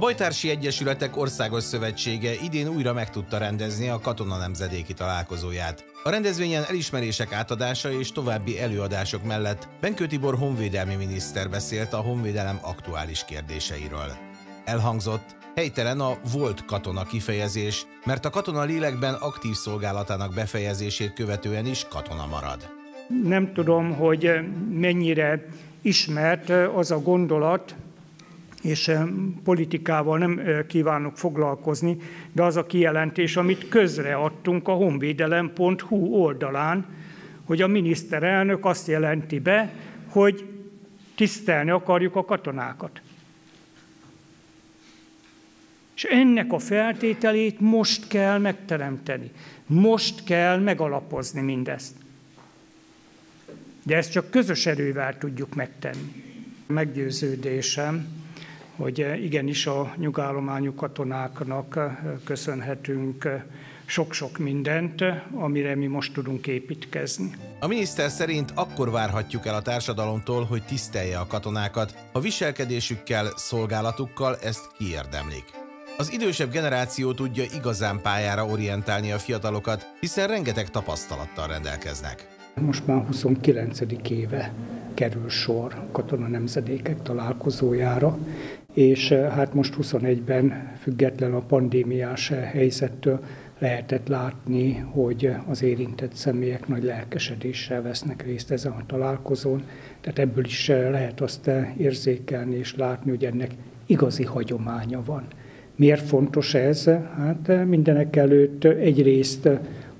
Bajtársi Egyesületek Országos Szövetsége idén újra meg tudta rendezni a katona nemzedéki találkozóját. A rendezvényen elismerések átadása és további előadások mellett Benkő Tibor honvédelmi miniszter beszélt a honvédelem aktuális kérdéseiről. Elhangzott, helytelen a volt katona kifejezés, mert a katona lélekben aktív szolgálatának befejezését követően is katona marad. Nem tudom, hogy mennyire ismert az a gondolat, és politikával nem kívánok foglalkozni, de az a kijelentés, amit közreadtunk a honvédelem.hu oldalán, hogy a miniszterelnök azt jelenti be, hogy tisztelni akarjuk a katonákat. És ennek a feltételét most kell megteremteni. Most kell megalapozni mindezt. De ezt csak közös erővel tudjuk megtenni. Meggyőződésem, hogy igenis a nyugállományú katonáknak köszönhetünk sok-sok mindent, amire mi most tudunk építkezni. A miniszter szerint akkor várhatjuk el a társadalomtól, hogy tisztelje a katonákat, ha viselkedésükkel, szolgálatukkal ezt kiérdemlik. Az idősebb generáció tudja igazán pályára orientálni a fiatalokat, hiszen rengeteg tapasztalattal rendelkeznek. Most már 29. éve kerül sor katona nemzedékek találkozójára, és eh, hát most 21-ben független a pandémiás eh, helyzettől lehetett látni, hogy az érintett személyek nagy lelkesedéssel vesznek részt ezen a találkozón. Tehát ebből is eh, lehet azt érzékelni és látni, hogy ennek igazi hagyománya van. Miért fontos ez? Hát mindenek előtt egyrészt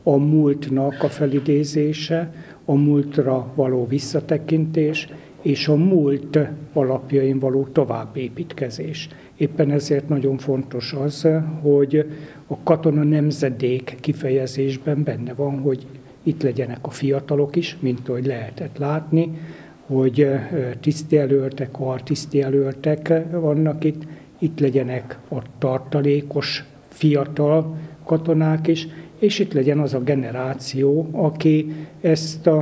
a múltnak a felidézése, a múltra való visszatekintés, és a múlt alapjain való továbbépítkezés. Éppen ezért nagyon fontos az, hogy a katona nemzedék kifejezésben benne van, hogy itt legyenek a fiatalok is, mint ahogy lehetett látni, hogy tisztjelöltek, tisztjelöltek vannak itt, itt legyenek a tartalékos fiatal katonák is, és itt legyen az a generáció, aki ezt a,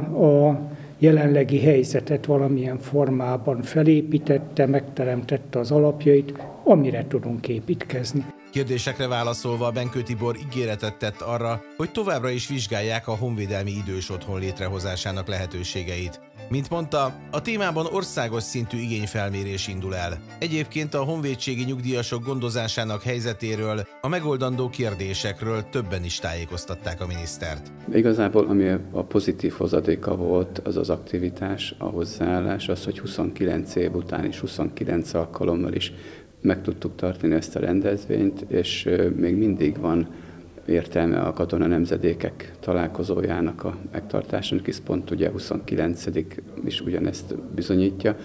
a jelenlegi helyzetet valamilyen formában felépítette, megteremtette az alapjait, amire tudunk építkezni. Kérdésekre válaszolva Benkő Tibor ígéretet tett arra, hogy továbbra is vizsgálják a honvédelmi idős otthon létrehozásának lehetőségeit. Mint mondta, a témában országos szintű igényfelmérés indul el. Egyébként a honvédségi nyugdíjasok gondozásának helyzetéről, a megoldandó kérdésekről többen is tájékoztatták a minisztert. Igazából ami a pozitív hozadéka volt, az az aktivitás, a hozzáállás, az, hogy 29 év után is 29 alkalommal is meg tudtuk tartani ezt a rendezvényt, és még mindig van értelme a katona nemzedékek találkozójának a megtartásának, hisz pont ugye 29 is ugyanezt bizonyítja,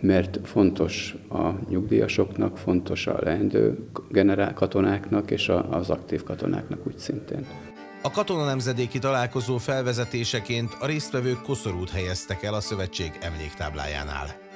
mert fontos a nyugdíjasoknak, fontos a leendő generál katonáknak és az aktív katonáknak úgy szintén. A katona nemzedéki találkozó felvezetéseként a résztvevők koszorút helyeztek el a szövetség emléktáblájánál.